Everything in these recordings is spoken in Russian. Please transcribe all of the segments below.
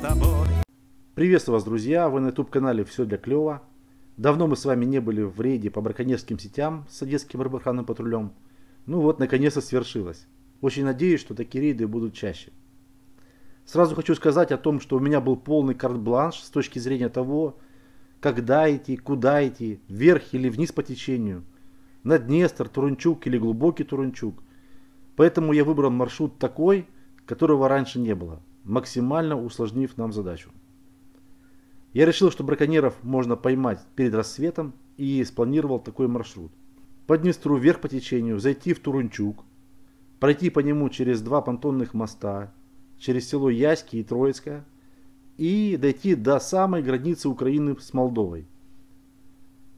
тобой. Приветствую вас, друзья! Вы на YouTube-канале «Все для клёва». Давно мы с вами не были в рейде по браконьерским сетям с одесским рыбоохранным патрулем. Ну вот, наконец-то свершилось. Очень надеюсь, что такие рейды будут чаще. Сразу хочу сказать о том, что у меня был полный карт-бланш с точки зрения того, когда идти, куда идти, вверх или вниз по течению, на Днестр, Турунчук или глубокий Турунчук. Поэтому я выбрал маршрут такой, которого раньше не было, максимально усложнив нам задачу. Я решил, что браконьеров можно поймать перед рассветом и спланировал такой маршрут. По Днестру вверх по течению, зайти в Турунчук, пройти по нему через два понтонных моста, через село Яськи и Троицкое и дойти до самой границы Украины с Молдовой.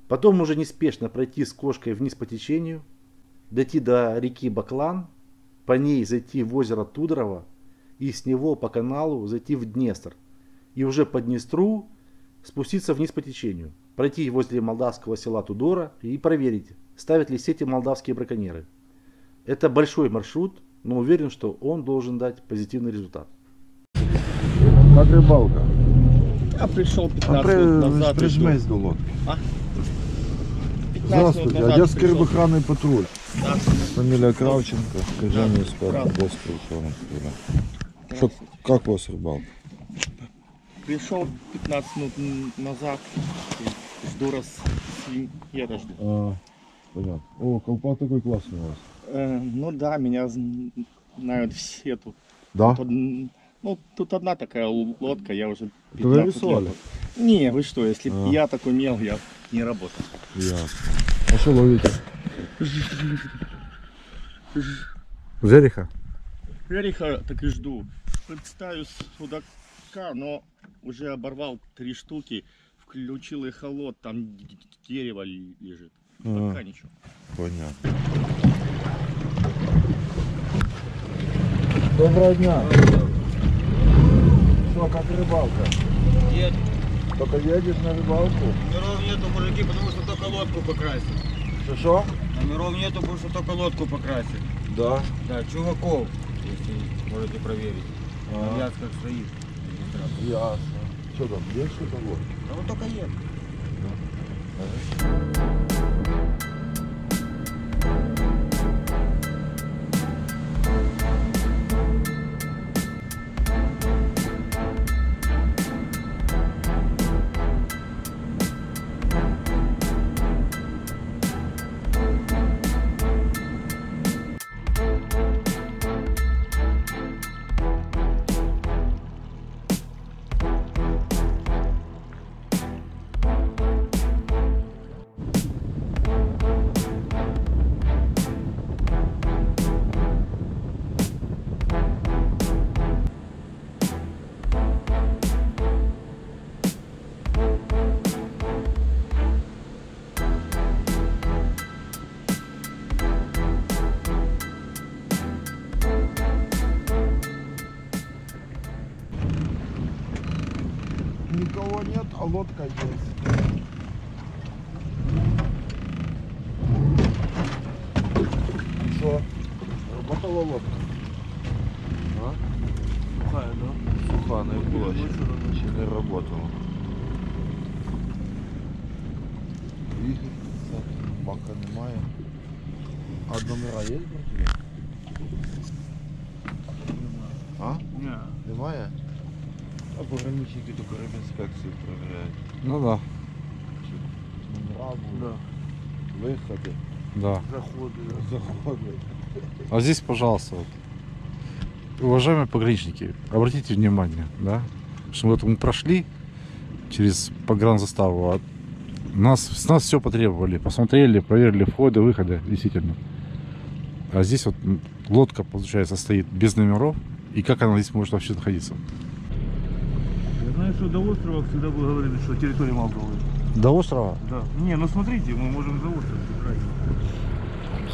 Потом уже неспешно пройти с кошкой вниз по течению, дойти до реки Баклан, по ней зайти в озеро Тудорово и с него по каналу зайти в Днестр. И уже по Днестру спуститься вниз по течению, пройти возле молдавского села Тудора и проверить, ставят ли сети молдавские браконьеры. Это большой маршрут, но уверен, что он должен дать позитивный результат. Как рыбалка? Я пришел 15 А при, минут назад. прижмись до лодки. 15 Здравствуйте, назад Одесский пришел. рыбоохранный патруль. Да. Фамилия Кравченко, спорта, Кравченко. Одесский рыбоохранный патруль. Как у вас рыбалка? Пришел 15 минут назад. Жду раз. Я дожду. А, понятно. О, колпак такой классный у вас. Э, ну да, меня зн- знают все тут. Да? Тут, ну, тут одна такая лодка, я уже Это вы 15 рисовали? лет. Не, вы что, если А. я так умел, я не работал. Ясно. А что ловите? Жереха? Рериха так и жду. Представю судака, но уже оборвал три штуки. Включил эхолот, там дерево лежит. А, Пока ничего. понятно. Доброго дня. Что, как рыбалка? Едет. Только едешь на рыбалку? Номеров нету, мужики, потому что только лодку покрасят. Что, что? Номеров нету, потому что только лодку покрасят. Да. Да, чуваков, если можете проверить. А, яд как стоит. ясно. Что там, есть что-то вот? А вот только едет. Никого рибінспекцію перевіряють. Ну да, Номера будуть. Виходи. да. Заходи. Заходи. А здесь, пожалуйста, вот. уважаемые пограничники, обратите внимание, да, что вот мы прошли через погранзаставу, а нас, с нас все потребовали, посмотрели, проверили входы, выходы, действительно. А здесь вот м, лодка, получается, стоит без номеров, и как она здесь может вообще находиться? Я знаю, что до острова всегда вы говорили, что территория Молдовы. До острова? Да. Не, ну смотрите, мы можем за остров убрать.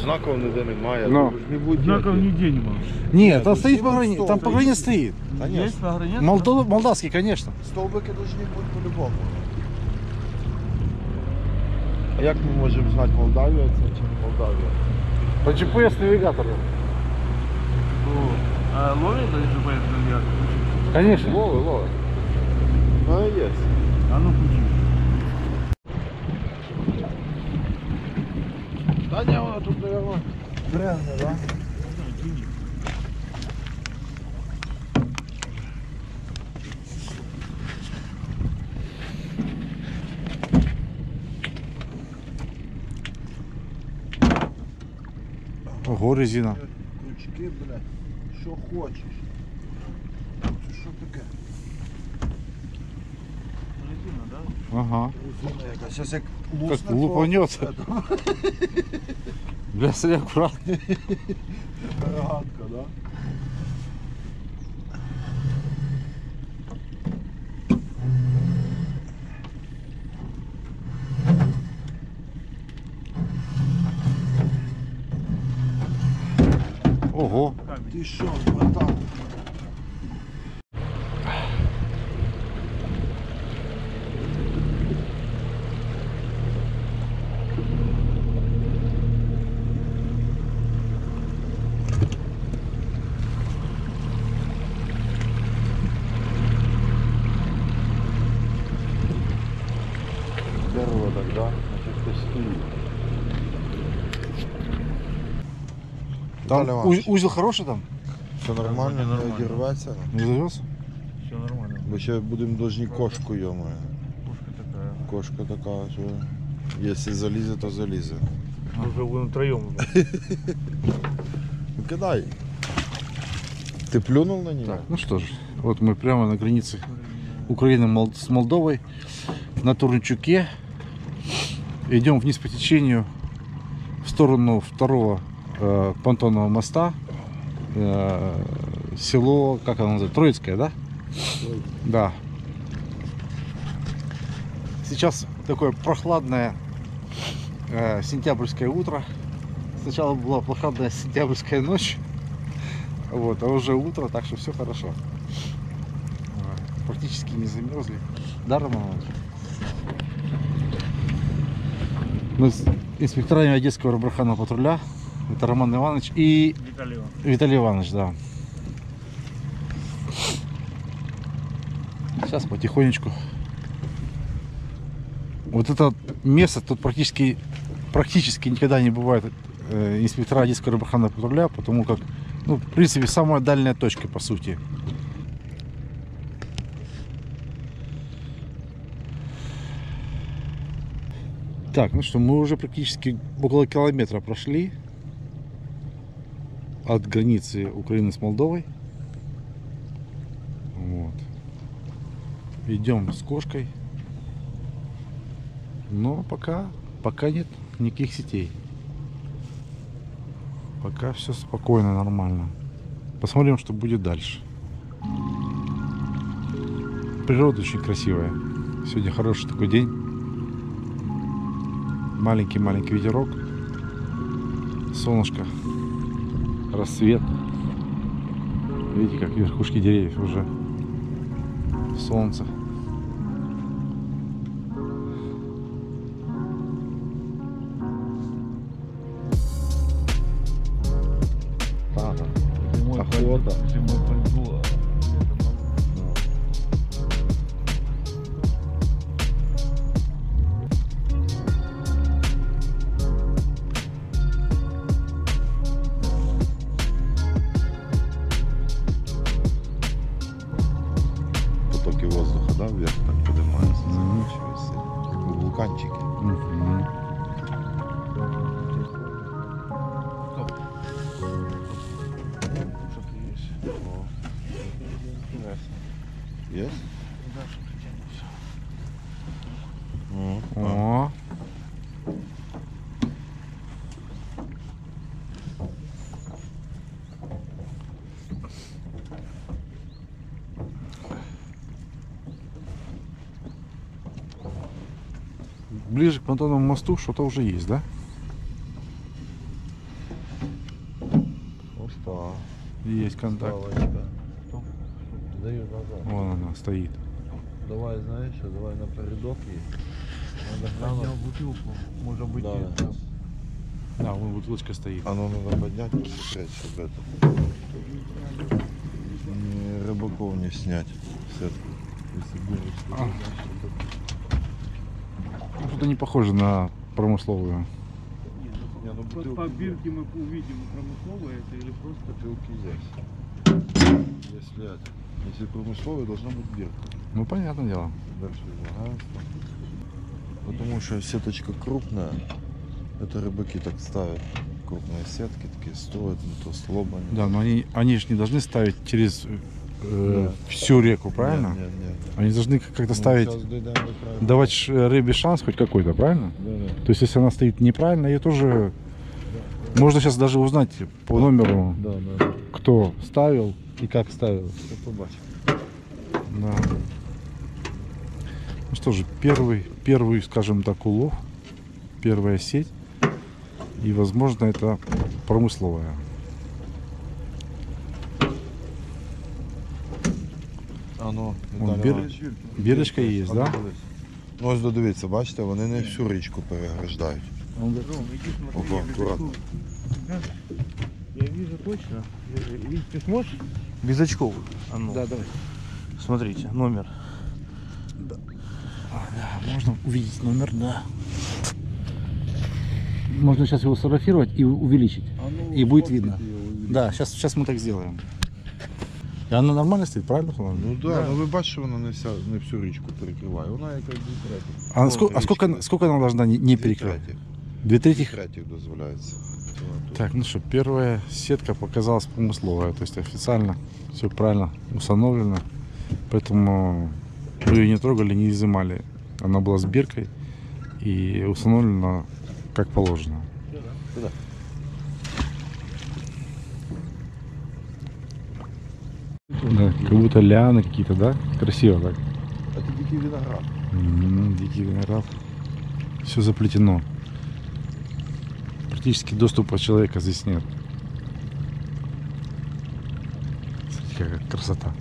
Знаков ніде немає. Ну. ви ж не будете. Знаков нигде не могу. Нет, там ну, стоит сильно пограничник, стол там стоит. пограничник стоит. Конечно. Есть погранец? Молдов- молдавский, конечно. Столбики повинні бути по-любому. А як ми можемо знати, Молдавія це чи не Молдавія? По GPS-навигатору. А ловит или же поэтому я? Конечно. Лови, лови. А ну пути. Та ні, вона тут, наверное, бренне, да? Ого, резина. Крючки, блядь, що хочеш. Це що таке? Резина, да? Ага. Резина яка. Зараз як Как лусне, то- лупанется. Бля, смотри, аккуратно. Рогатка, да? Ого. Ти що, братан? Дерево тогда, значит, хтось стоїть Там Виталий уз- Иванович, узел хороший там? все нормально, Нормально, не нормально. одірветься? Не завез? Все нормально. Бо ще будемо должні кошку, йомаю. Пушка такая. Кошка така, що якщо залізе, то залізе. Уже будем втроем уже. Ну, Кидай. Ти плюнув на нього? Так, ну что ж, вот мы прямо на границе Украины Мол- с Молдовой на Турнчуке. Идем вниз по течению в сторону второго э, понтонного моста. Э, село, как оно называется, Троицкое, да? Да. Сейчас такое прохладное э, сентябрьское утро. Сначала была прохладная сентябрьская ночь. Вот, а уже утро, так что все хорошо. Практически не замерзли. Да, Роман Иванович? Мы с инспекторами Одесского рыбарханного патруля. Это Роман Иванович и Виталий Иванович. Виталий Иванович, да. Сейчас потихонечку. Вот это место тут практически практически никогда не бывает э, инспектора Одесского рыбарханного патруля, потому как, ну, в принципе, самая дальняя точка, по сути. Так, ну что, мы уже практически около километра прошли от границы Украины с Молдовой. Вот. Идем с кошкой. Но пока, пока нет никаких сетей. Пока все спокойно, нормально. Посмотрим, что будет дальше. Природа очень красивая. Сегодня хороший такой день. Маленький-маленький ветерок. Солнышко. Рассвет. Видите, как верхушки деревьев уже. Солнце. Ближе к понтонному мосту что-то уже есть, да? Опа. Есть контакт. Палочка. Даю назад. Вон она стоит. Давай, знаешь, что, давай на передок ей. Надо Поднял бутылку. Может быть, Да, это. Да, вон бутылочка стоит. А ну надо поднять, посмотреть, чтобы это... Не, рыбаков не снять. Сетку. Если берешь, то А. Что-то не похоже на промысловую. Не, ну По, бутылки, по бирке мы увидим, промысловое это или просто... бутылки здесь. Если это, если промысловый, должна быть бирка. Ну, понятное дело. Дальше ваганство. Потому что сеточка крупная. Это рыбаки так ставят. Крупные сетки такие строят, ну то слоба. Да, но они, они же не должны ставить через э, Да. всю реку, правильно? Нет, нет, нет. Они должны как- как-то Ну, ставить, давать ш- рыбе шанс хоть какой-то, правильно? Да, да. То есть, если она стоит неправильно, ее тоже можно сейчас даже узнать по номеру, Да, да, да. кто ставил и как ставил. Да. Ну что же, первый, первый, скажем так, улов, первая сеть. И, возможно, это промысловая. А ну, Вон Віталій бір- Іванович. бірочка є, А да? ну, дивись. Ну ось додивіться, бачите, вони не всю річку переграждають. Ром, иди смотри, Ого, я аккуратно. Да. Я вижу точно. Я- Видишь, ты сможешь? Без очков. А ну. давай. Смотрите, номер. А, да, можно увидеть номер, да. Можно сейчас его сфотографировать и увеличить. А И будет видно. Да, сейчас, сейчас мы так сделаем. И она нормально стоит, правильно? Соломон? Ну да, ну ви бачите, вона не, вся, не всю річку перекриває. Вона яка дві треті. А, сколько, а сколько, сколько она должна не, не Дві перекрывать? треті. Две Дві трети? треті дозволяється. Цього Так, ну что, первая сетка показалась промысловая, то есть официально все правильно установлено, поэтому мы ее не трогали, не изымали. Она была с биркой и установлена как положено. Куда? Да, как будто лианы какие-то, да? Красиво так. Це дикий виноград. М, Дикий виноград. Все заплетено. Практически доступа человека здесь нет. Смотрите, какая красота.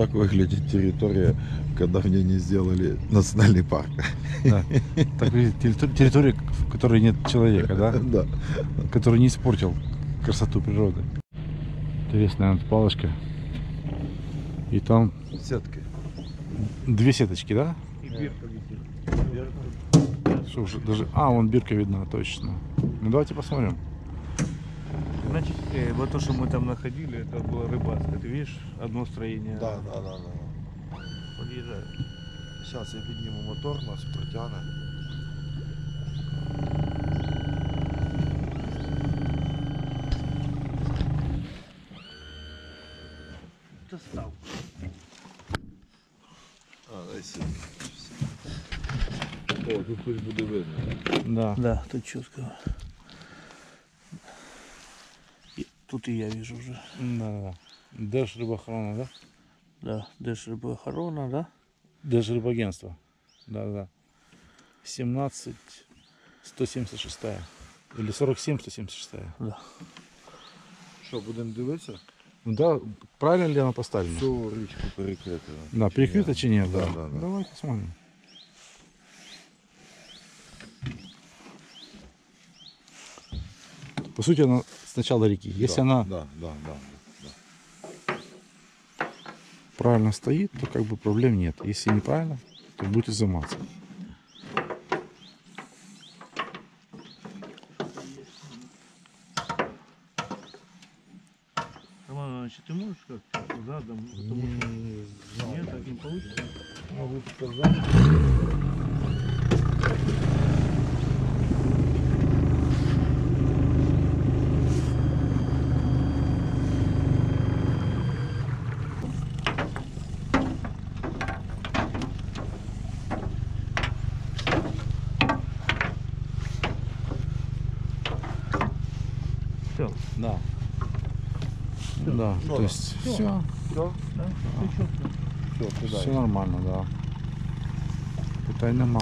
Так выглядит территория, когда в ней не сделали национальный парк. Да. Так территор- территория, в которой нет человека, да? Да. Который не испортил красоту природы. Интересная вот палочка. И там Сетки. две сеточки, да? И бирка висит. Что уже даже... А, вон бирка видна, точно. Ну давайте посмотрим. Значит, э, вот то, что мы там находили, это было рыбацкое. Ты видишь, одно строение. Да, да, да, да. Подъезжает. Сейчас я підніму мотор, нас протягне. Достал. А, дай сетки. О, тут хтось буде видно. Да. Да, тут четко. И Тут и я вижу уже. Да, да. Держ рыбохрана, да? Да, Дэш рыбоохорона, да? Держ рыбагентство. Да, да. 17 176 или 47 176 Да. Що, будемо дивитися? Ну да, правильно ли она поставлена? Всю річку перекрити. Да, перекрыто чи нет? Да, да, да. Давайте посмотрим. По сути, она с начала реки. Если да, она Да, да, да. правильно стоит, то как бы проблем нет. Если неправильно, то будет изыматься. Роман Иванович, ты можешь как-то задом? Потому что нет, так не получится. Могу сказати. Все. Да. Да, Ну то да. есть все, Все? Да? Все четко. Все, все кидай. нормально, да. Питань нема.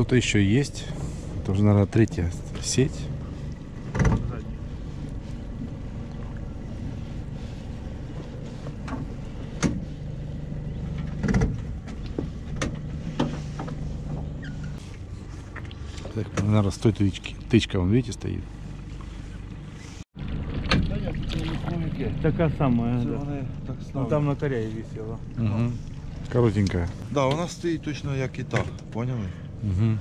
Кто-то еще есть. Это уже, наверное, третья сеть. Так, наверное, с той тычки. Тычка, вон, видите, стоит. Такая самая, да. так Ну там на коряе висела. Угу. Коротенькая. Да, вона стоїть точно як і та, поняли? Угу.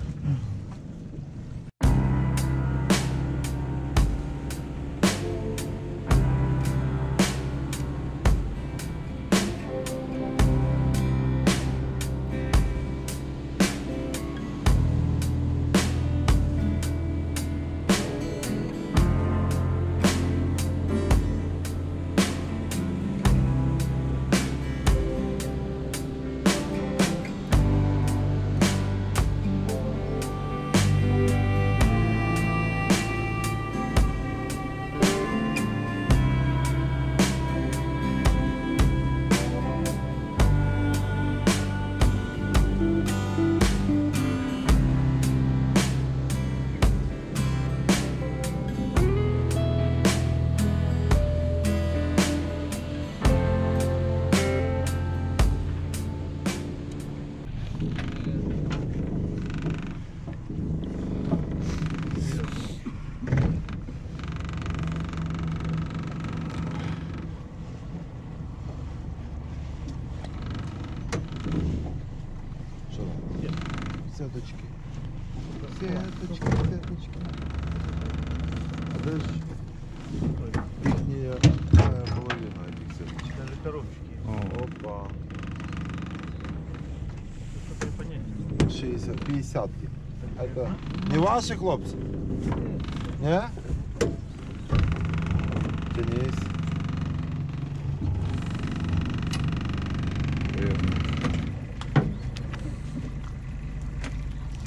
Это не ваши хлопці?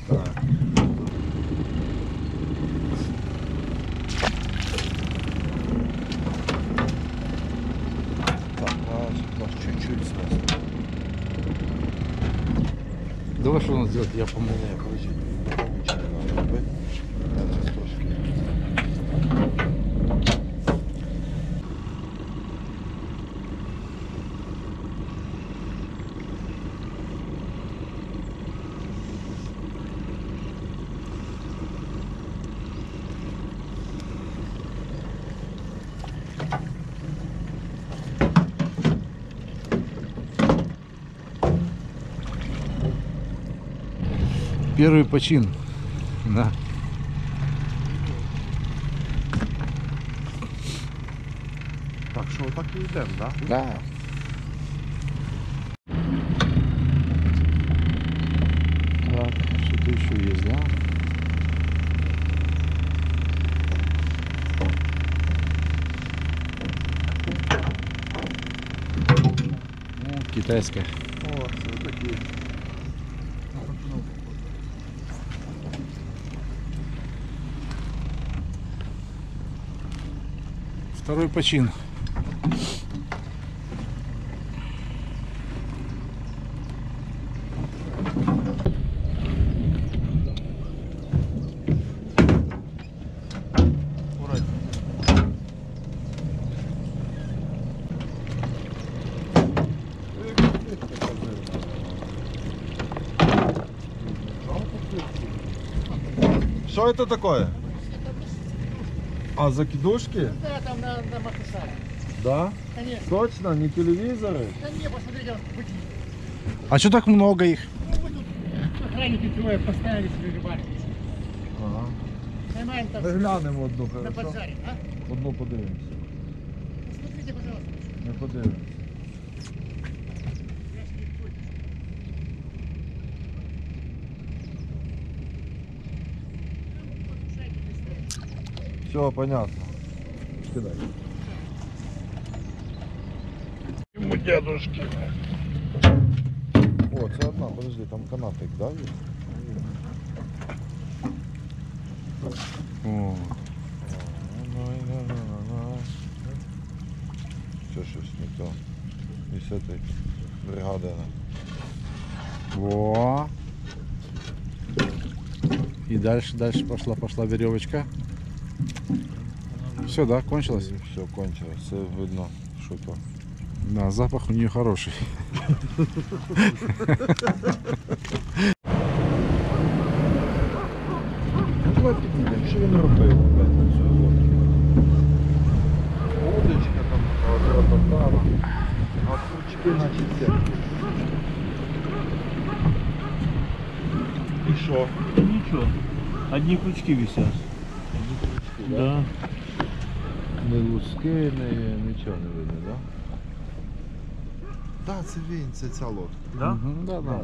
Так. Так, чуть-чуть снес. Давай что у нас делать, я помогу. Не, короче, нічого не треба робити. Я зараз трошки. Первый почин. Да. Так що так і йдемо, так? Да? Да. Так, что-то еще есть, да? Ну, китайская. О, це такі. Второй почин. Що це таке? А, закидушки? Да, там на, на Махусаре. Да? Конечно. Точно, не телевизоры? Да не, посмотрите, вы А что так много их? ну, вы тут охранники трое поставили себе рыбалки. Ага. Поймаем там глянемо одну, на хорошо? базаре, а? Одну подивимося. Посмотрите, пожалуйста. Ми подивимося. Я ж не в курсе. Ну, подушайте, быстрее. Все, понятно. Кидай. Ему дедушки. О, це одна, подожди, там канатик, да? є? О, Це щось не то. І з этой бригади. во. И дальше, дальше пошла, пошла веревочка. Все, да, кончилось? Все, кончилось. Все видно, що то. Да, запах у нее хороший. Ну давай підійдемо, що він робив опять на цю лодку? Удочка там грототала, а крючки наче сетки. І що? Ничего. Одни крючки висят. Да. Не луски, не, нічого не видно, так? Да? Так, це він, це ця лодка. Да? Мгм, да, да.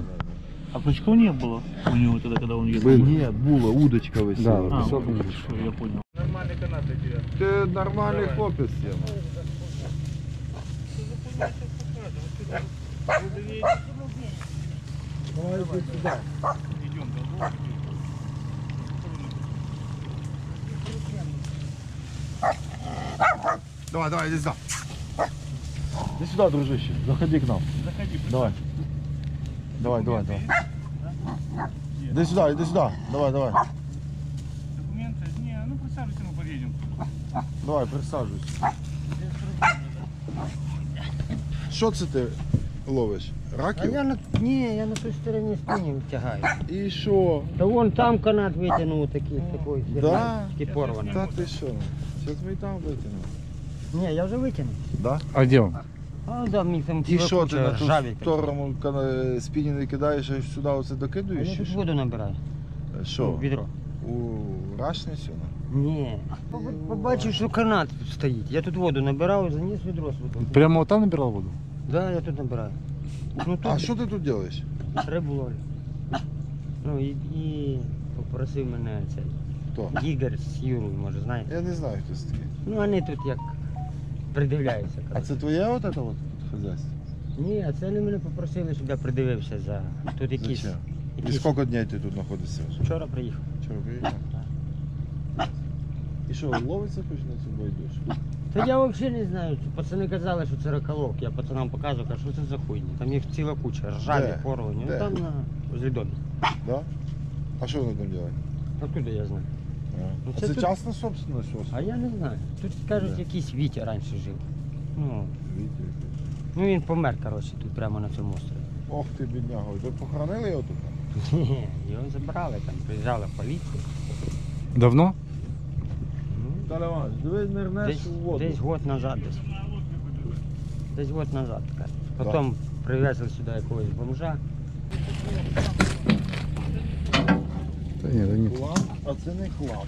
А крючков не было у него тогда, когда он ехал? Ні, було, удочка висіла. Да, А, Высокий вот, лишь. всё, я понял. Нормальный канат для тебя. Ти нормальний хлопець, Сєма. Давай, давай, иди сюда. Иди сюда, дружище. Заходи к нам. Заходи, Давай. Давай, давай, давай. Иди сюда, иди сюда. Давай, давай. документы. Не, ну присаживайся, мы подъедем. Давай, присаджуйся. Що це ти ловиш? А Раків? я на ні, я на той стороні спинів тягаю. І що? Та вон там канат витягнув такий, такий, Да? такий порваний. Та ти що? Зараз ми і там витягнемо. Ні, я вже витягнув. Да? А где он? А, да, мені там І ціла що ти куча на ту ржаві. сторону кана- спінінг кидаєш, а сюди оце А докидуєш? я чи тут що? воду набираю. Що? в Відро. У рашні сюди? Ні. Побачив, що канат стоїть. Я тут воду набирав, заніс відро з водою. Прямо вот там набирал воду? Да, я тут набираю. Ну тут А що ти тут робиш? рибу ловлю. Ну і, і попросив мене цей Хто? Ігор з Юрою, може, знаєте. Я не знаю, хто це такий. Ну вони тут як придивляються. А коротше. це твоє от це от хазяйство? Ні, а це вони мене попросили, щоб я придивився за. Тут якісь. Зачем? І якісь... скільки днів ти тут знаходишся вже? Вчора приїхав. Чого приїхав? І що, ловиться хоч на цю байдуже? Та я взагалі не знаю. Ці Пацани казали, що це раколок. Я пацанам показував, кажу, що це за хуйня. Там їх ціла куча, ржаві, Де? порвані. Де? Ну там на возле домі. Да? А що вони там роблять? Откуда я знаю? Ну, А це це тут- частна собственность у вас? А я не знаю. Тут кажуть, Де? якийсь Вітя раніше жив. Ну, Вітя. ну він помер, коротше, тут прямо на цьому острові. Ох ти, бідняга. Ви похоронили його тут? Ні, його забрали, там приїжджала поліція. Давно? Ну, нирнеш Десь, у воду. десь год назад десь. Десь год назад, каже. Потім привезли сюди якогось бомжа. Да нет, да нет. Хлам, а це не хлам.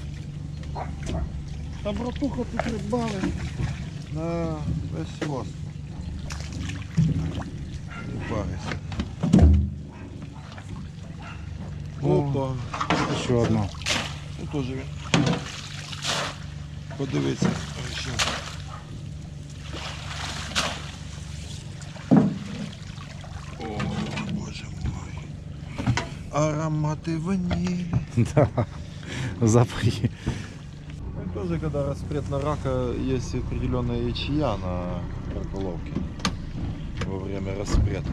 Та братуха тут рибали на весь остров. Не парися. Опа. Еще одна. Ну теж він. Подивіться. Ще. О, боже мой. Ароматы ванили. Да. Запахи. Тоже, когда распрет на рака, есть определенная ячея на раколовке во время распрета.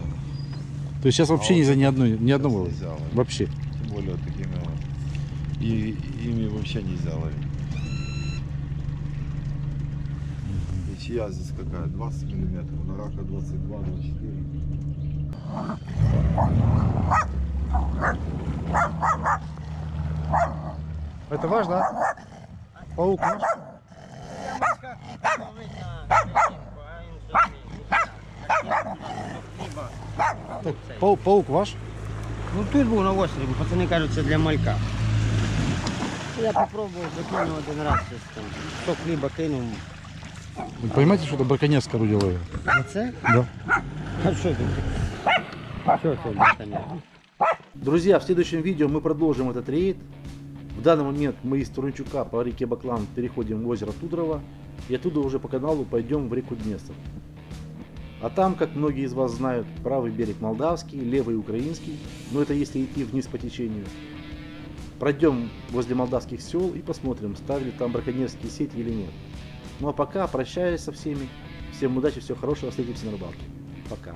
То есть сейчас вообще А вот ни одной, ни одного. Нельзя ловить. Вообще. Тем более вот такими вот. И ими вообще нельзя ловить. Ячея здесь какая? 20 миллиметров. На рака 22-24. Это ваш, да? Паук наш? Так, пау- паук ваш? Ну тут був на острові, пацани кажуть, це для малька. Я попробував, закинув один раз, щось там, 100 хліба кинув. Вы понимаете, что это браконьерское орудие ловили? А це? Да. А що тут? Що це Друзья, в следующем видео мы продолжим этот рейд. В данный момент мы из Турунчука по реке Баклан переходим в озеро Тудрово и оттуда уже по каналу пойдем в реку Днестр. А там, как многие из вас знают, правый берег молдавский, левый украинский, но это если идти вниз по течению. Пройдем возле молдавских сел и посмотрим, ставили там браконьерские сети или нет. Ну а пока прощаюсь со всеми. Всем удачи, всего хорошего, встретимся на рыбалке. Пока.